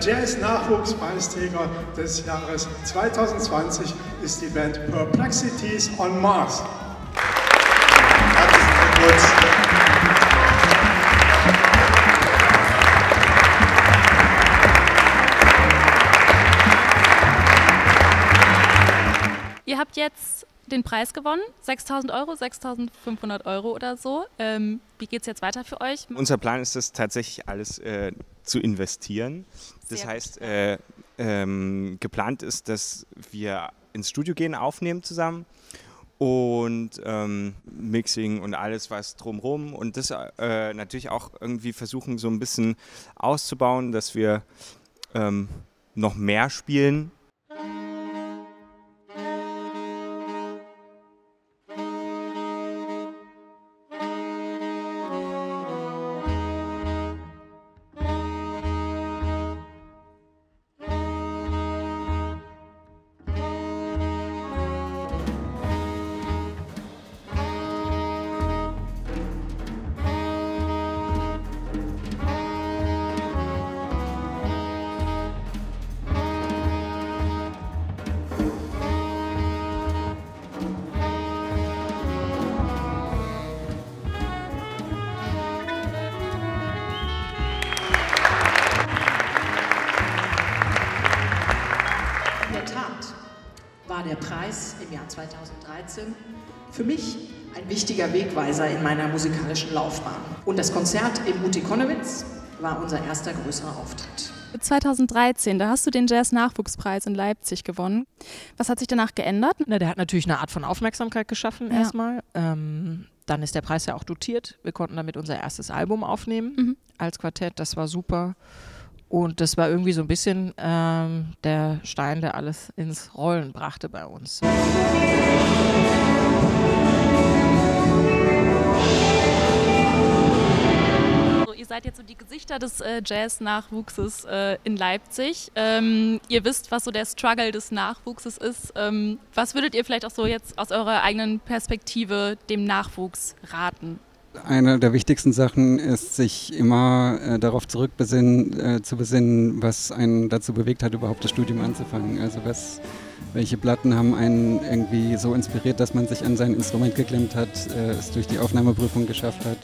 Jazz-Nachwuchspreisträger des Jahres 2020 ist die Band Perplexities on Mars. Ihr habt jetzt den Preis gewonnen, 6.000 Euro, 6.500 Euro oder so. Ähm, wie geht es jetzt weiter für euch? Unser Plan ist es tatsächlich alles äh, zu investieren. Das Sehr heißt, äh, ähm, geplant ist, dass wir ins Studio gehen, aufnehmen zusammen und ähm, Mixing und alles was drumherum und das äh, natürlich auch irgendwie versuchen so ein bisschen auszubauen, dass wir ähm, noch mehr spielen der Preis im Jahr 2013 für mich ein wichtiger Wegweiser in meiner musikalischen Laufbahn. Und das Konzert im Mutti Konowitz war unser erster größerer Auftritt. 2013, da hast du den Jazz-Nachwuchspreis in Leipzig gewonnen. Was hat sich danach geändert? Na, der hat natürlich eine Art von Aufmerksamkeit geschaffen Ja. erstmal. Ähm, dann ist der Preis ja auch dotiert. Wir konnten damit unser erstes Album aufnehmen Mhm. als Quartett. Das war super. Und das war irgendwie so ein bisschen ähm, der Stein, der alles ins Rollen brachte bei uns. Ihr seid jetzt so die Gesichter des äh, Jazz-Nachwuchses äh, in Leipzig. Ähm, ihr wisst, was so der Struggle des Nachwuchses ist. Ähm, was würdet ihr vielleicht auch so jetzt aus eurer eigenen Perspektive dem Nachwuchs raten? Eine der wichtigsten Sachen ist, sich immer äh, darauf zurückbesinnen, äh, zu besinnen, was einen dazu bewegt hat, überhaupt das Studium anzufangen. Also was, welche Platten haben einen irgendwie so inspiriert, dass man sich an sein Instrument geklemmt hat, äh, es durch die Aufnahmeprüfung geschafft hat.